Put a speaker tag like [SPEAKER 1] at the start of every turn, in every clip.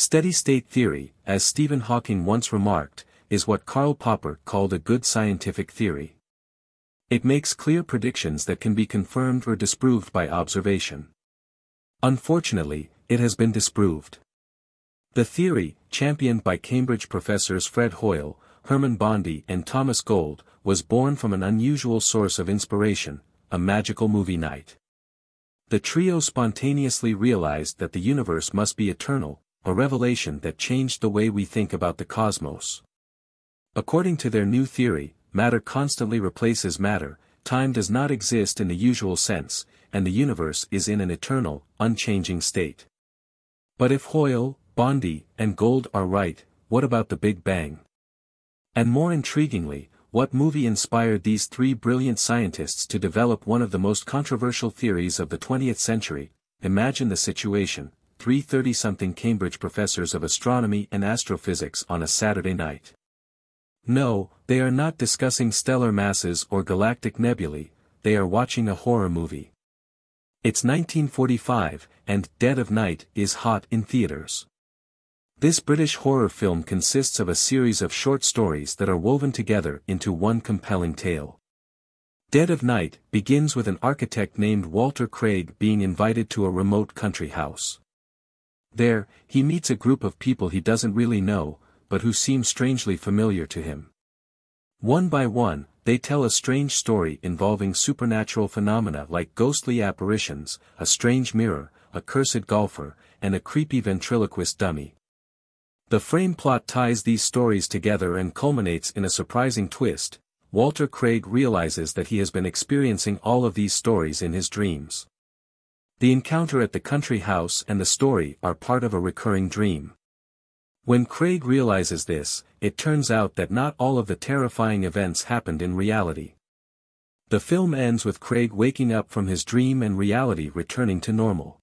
[SPEAKER 1] Steady-state theory, as Stephen Hawking once remarked, is what Karl Popper called a good scientific theory. It makes clear predictions that can be confirmed or disproved by observation. Unfortunately, it has been disproved. The theory, championed by Cambridge professors Fred Hoyle, Herman Bondi and Thomas Gold, was born from an unusual source of inspiration, a magical movie night. The trio spontaneously realized that the universe must be eternal, a revelation that changed the way we think about the cosmos. According to their new theory, matter constantly replaces matter, time does not exist in the usual sense, and the universe is in an eternal, unchanging state. But if Hoyle, Bondi, and Gold are right, what about the Big Bang? And more intriguingly, what movie inspired these three brilliant scientists to develop one of the most controversial theories of the 20th century? Imagine the situation, three 30-something Cambridge professors of astronomy and astrophysics on a Saturday night. No, they are not discussing stellar masses or galactic nebulae, they are watching a horror movie. It's 1945, and Dead of Night is hot in theaters. This British horror film consists of a series of short stories that are woven together into one compelling tale. Dead of Night begins with an architect named Walter Craig being invited to a remote country house. There, he meets a group of people he doesn't really know, but who seem strangely familiar to him. One by one, they tell a strange story involving supernatural phenomena like ghostly apparitions, a strange mirror, a cursed golfer, and a creepy ventriloquist dummy. The frame plot ties these stories together and culminates in a surprising twist, Walter Craig realizes that he has been experiencing all of these stories in his dreams. The encounter at the country house and the story are part of a recurring dream. When Craig realizes this, it turns out that not all of the terrifying events happened in reality. The film ends with Craig waking up from his dream and reality returning to normal.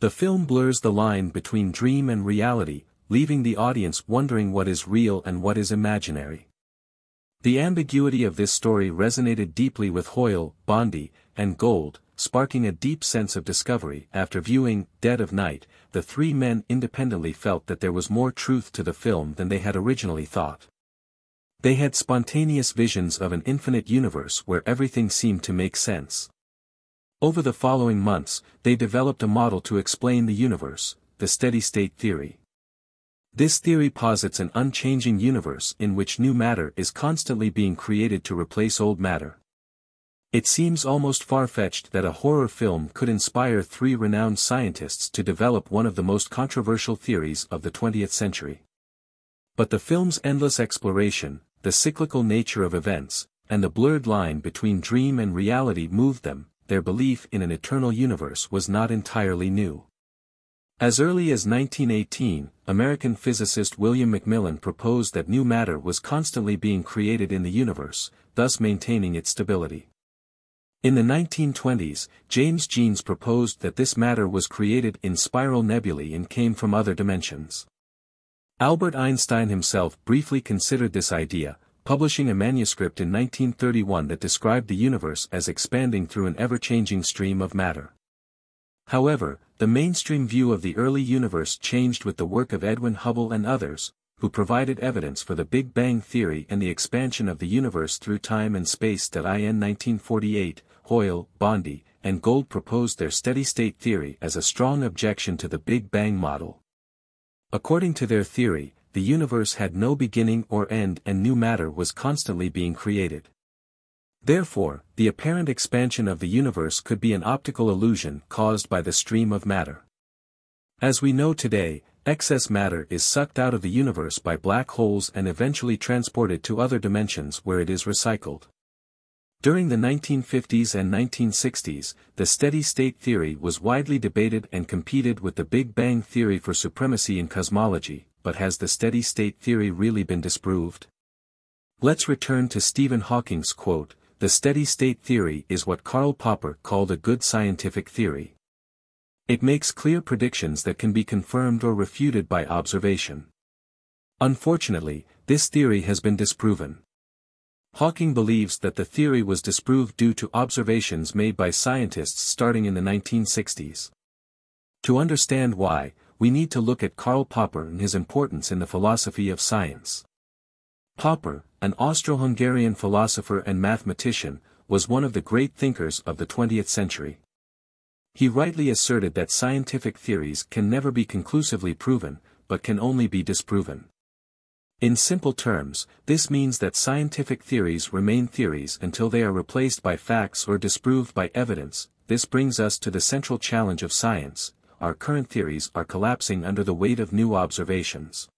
[SPEAKER 1] The film blurs the line between dream and reality, leaving the audience wondering what is real and what is imaginary. The ambiguity of this story resonated deeply with Hoyle, Bondi, and Gold, sparking a deep sense of discovery. After viewing Dead of Night, the three men independently felt that there was more truth to the film than they had originally thought. They had spontaneous visions of an infinite universe where everything seemed to make sense. Over the following months, they developed a model to explain the universe, the steady-state theory. This theory posits an unchanging universe in which new matter is constantly being created to replace old matter. It seems almost far-fetched that a horror film could inspire three renowned scientists to develop one of the most controversial theories of the 20th century. But the film's endless exploration, the cyclical nature of events, and the blurred line between dream and reality moved them, their belief in an eternal universe was not entirely new. As early as 1918, American physicist William MacMillan proposed that new matter was constantly being created in the universe, thus maintaining its stability. In the 1920s, James Jeans proposed that this matter was created in spiral nebulae and came from other dimensions. Albert Einstein himself briefly considered this idea, publishing a manuscript in 1931 that described the universe as expanding through an ever-changing stream of matter. However, the mainstream view of the early universe changed with the work of Edwin Hubble and others, who provided evidence for the Big Bang theory and the expansion of the universe through time and space. That in 1948, Hoyle, Bondi, and Gold proposed their steady-state theory as a strong objection to the Big Bang model. According to their theory, the universe had no beginning or end and new matter was constantly being created. Therefore, the apparent expansion of the universe could be an optical illusion caused by the stream of matter. As we know today, excess matter is sucked out of the universe by black holes and eventually transported to other dimensions where it is recycled. During the 1950s and 1960s, the steady-state theory was widely debated and competed with the Big Bang theory for supremacy in cosmology, but has the steady-state theory really been disproved? Let's return to Stephen Hawking's quote, the steady-state theory is what Karl Popper called a good scientific theory. It makes clear predictions that can be confirmed or refuted by observation. Unfortunately, this theory has been disproven. Hawking believes that the theory was disproved due to observations made by scientists starting in the 1960s. To understand why, we need to look at Karl Popper and his importance in the philosophy of science. Popper, an Austro-Hungarian philosopher and mathematician, was one of the great thinkers of the 20th century. He rightly asserted that scientific theories can never be conclusively proven, but can only be disproven. In simple terms, this means that scientific theories remain theories until they are replaced by facts or disproved by evidence. This brings us to the central challenge of science, our current theories are collapsing under the weight of new observations.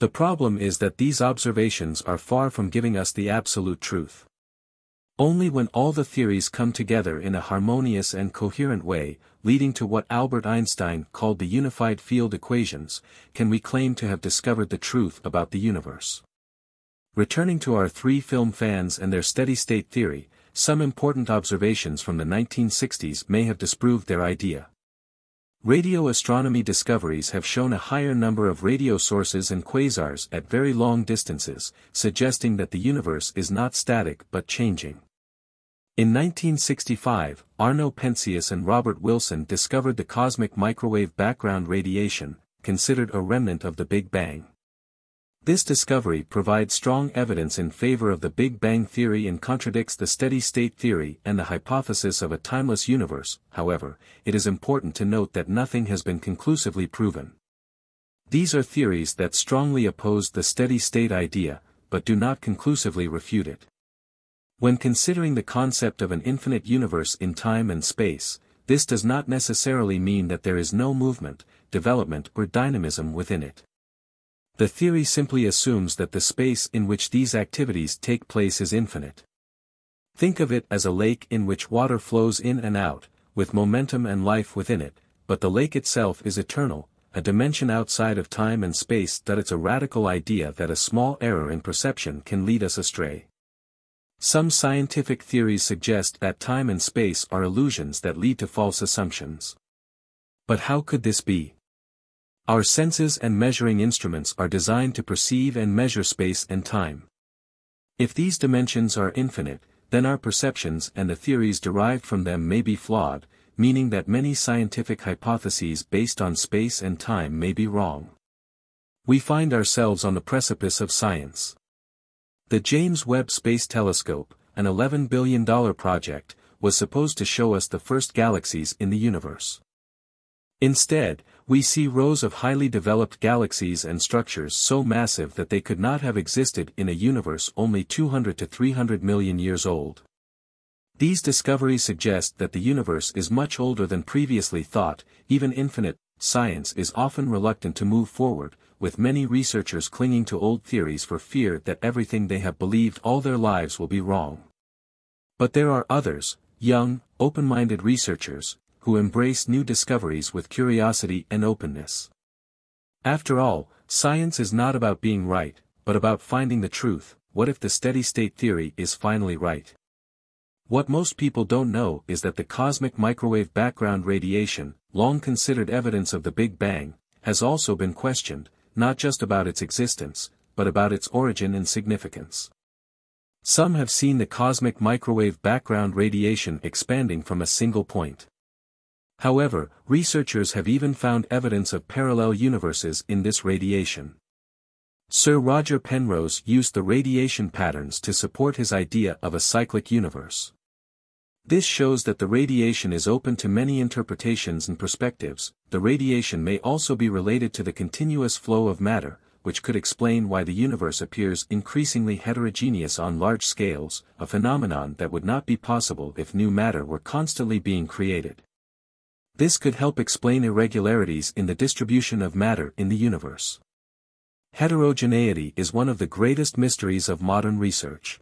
[SPEAKER 1] The problem is that these observations are far from giving us the absolute truth. Only when all the theories come together in a harmonious and coherent way, leading to what Albert Einstein called the unified field equations, can we claim to have discovered the truth about the universe. Returning to our three film fans and their steady-state theory, some important observations from the 1960s may have disproved their idea. Radio astronomy discoveries have shown a higher number of radio sources and quasars at very long distances, suggesting that the universe is not static but changing. In 1965, Arno Penzias and Robert Wilson discovered the cosmic microwave background radiation, considered a remnant of the Big Bang. This discovery provides strong evidence in favor of the Big Bang theory and contradicts the steady-state theory and the hypothesis of a timeless universe, however, it is important to note that nothing has been conclusively proven. These are theories that strongly oppose the steady-state idea, but do not conclusively refute it. When considering the concept of an infinite universe in time and space, this does not necessarily mean that there is no movement, development or dynamism within it. The theory simply assumes that the space in which these activities take place is infinite. Think of it as a lake in which water flows in and out, with momentum and life within it, but the lake itself is eternal, a dimension outside of time and space that it's a radical idea that a small error in perception can lead us astray. Some scientific theories suggest that time and space are illusions that lead to false assumptions. But how could this be? Our senses and measuring instruments are designed to perceive and measure space and time. If these dimensions are infinite, then our perceptions and the theories derived from them may be flawed, meaning that many scientific hypotheses based on space and time may be wrong. We find ourselves on the precipice of science. The James Webb Space Telescope, an $11 billion project, was supposed to show us the first galaxies in the universe. Instead, we see rows of highly developed galaxies and structures so massive that they could not have existed in a universe only 200 to 300 million years old. These discoveries suggest that the universe is much older than previously thought, even infinite, science is often reluctant to move forward, with many researchers clinging to old theories for fear that everything they have believed all their lives will be wrong. But there are others, young, open-minded researchers, who embrace new discoveries with curiosity and openness. After all, science is not about being right, but about finding the truth, what if the steady-state theory is finally right? What most people don't know is that the cosmic microwave background radiation, long considered evidence of the Big Bang, has also been questioned, not just about its existence, but about its origin and significance. Some have seen the cosmic microwave background radiation expanding from a single point. However, researchers have even found evidence of parallel universes in this radiation. Sir Roger Penrose used the radiation patterns to support his idea of a cyclic universe. This shows that the radiation is open to many interpretations and perspectives, the radiation may also be related to the continuous flow of matter, which could explain why the universe appears increasingly heterogeneous on large scales, a phenomenon that would not be possible if new matter were constantly being created. This could help explain irregularities in the distribution of matter in the universe. Heterogeneity is one of the greatest mysteries of modern research.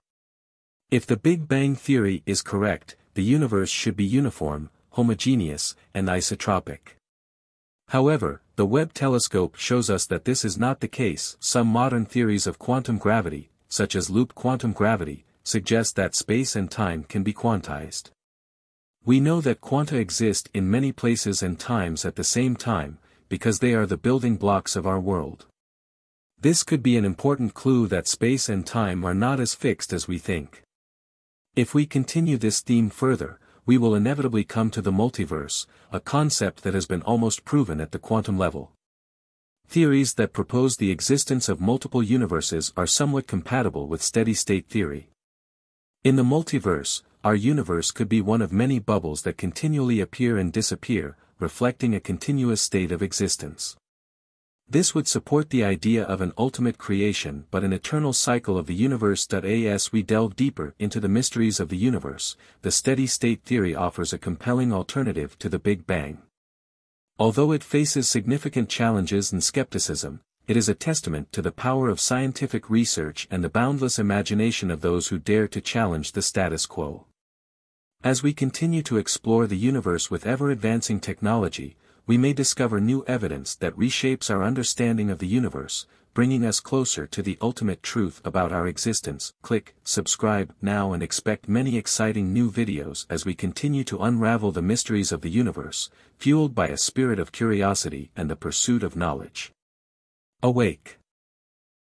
[SPEAKER 1] If the Big Bang theory is correct, the universe should be uniform, homogeneous, and isotropic. However, the Webb telescope shows us that this is not the case. Some modern theories of quantum gravity, such as loop quantum gravity, suggest that space and time can be quantized. We know that quanta exist in many places and times at the same time, because they are the building blocks of our world. This could be an important clue that space and time are not as fixed as we think. If we continue this theme further, we will inevitably come to the multiverse, a concept that has been almost proven at the quantum level. Theories that propose the existence of multiple universes are somewhat compatible with steady-state theory. In the multiverse, our universe could be one of many bubbles that continually appear and disappear, reflecting a continuous state of existence. This would support the idea of an ultimate creation but an eternal cycle of the universe. As we delve deeper into the mysteries of the universe, the steady-state theory offers a compelling alternative to the Big Bang. Although it faces significant challenges and skepticism, it is a testament to the power of scientific research and the boundless imagination of those who dare to challenge the status quo. As we continue to explore the universe with ever-advancing technology, we may discover new evidence that reshapes our understanding of the universe, bringing us closer to the ultimate truth about our existence. Click subscribe now and expect many exciting new videos as we continue to unravel the mysteries of the universe, fueled by a spirit of curiosity and the pursuit of knowledge. Awake.